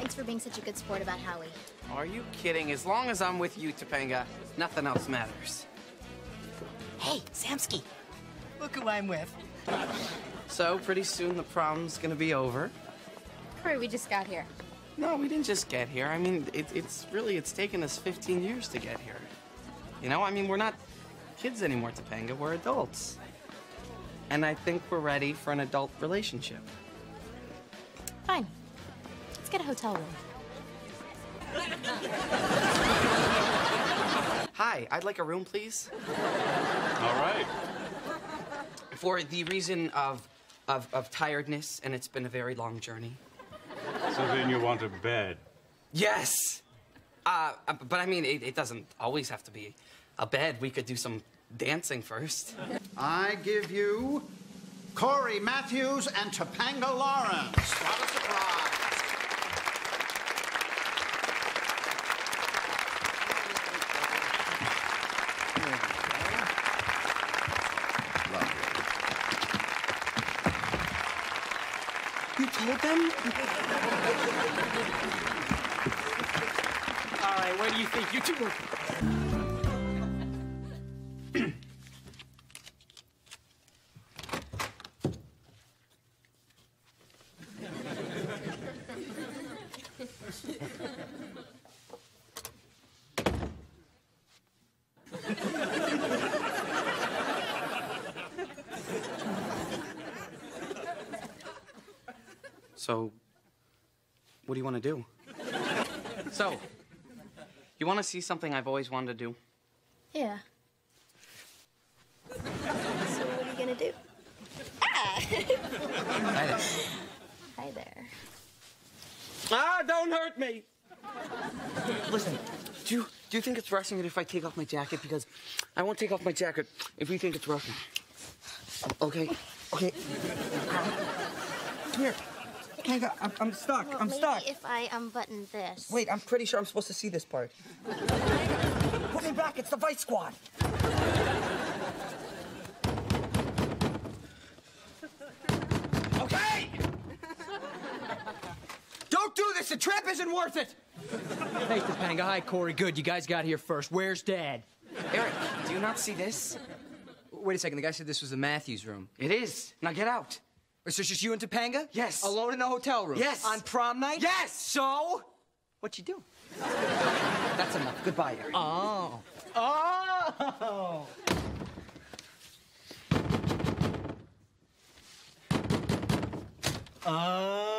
Thanks for being such a good sport about Howie. Are you kidding? As long as I'm with you, Topanga, nothing else matters. Hey, Samsky. Look who I'm with. So, pretty soon the prom's gonna be over. Cory, we just got here. No, we didn't just get here. I mean, it, it's really, it's taken us 15 years to get here. You know, I mean, we're not kids anymore, Topanga. We're adults. And I think we're ready for an adult relationship. Fine. Let's get a hotel room. Hi, I'd like a room, please. All right. For the reason of, of, of tiredness, and it's been a very long journey. So then you want a bed. Yes! Uh, uh, but I mean, it, it doesn't always have to be a bed. We could do some dancing first. I give you Cory Matthews and Topanga Lawrence. What a surprise. Told them? All right, what do you think? You two were. So, what do you want to do? so, you want to see something I've always wanted to do? Yeah. So what are you gonna do? Ah! Hi there. Ah, don't hurt me! Listen, do you, do you think it's rushing it if I take off my jacket? Because I won't take off my jacket if you think it's rushing. Okay, okay. Come here. Topanga, I'm, I'm stuck. Well, I'm maybe stuck. if I unbutton this. Wait, I'm pretty sure I'm supposed to see this part. Put me back. It's the Vice Squad. Okay! Don't do this. The trip isn't worth it. Hey, Topanga. Hi, Cory. Good. You guys got here first. Where's Dad? Eric, do you not see this? Wait a second. The guy said this was the Matthews room. It is. Now get out. So it's just you and Topanga? Yes. Alone in a hotel room? Yes. On prom night? Yes. So? What you do? That's enough. Goodbye, Eric. Oh. Oh! Oh!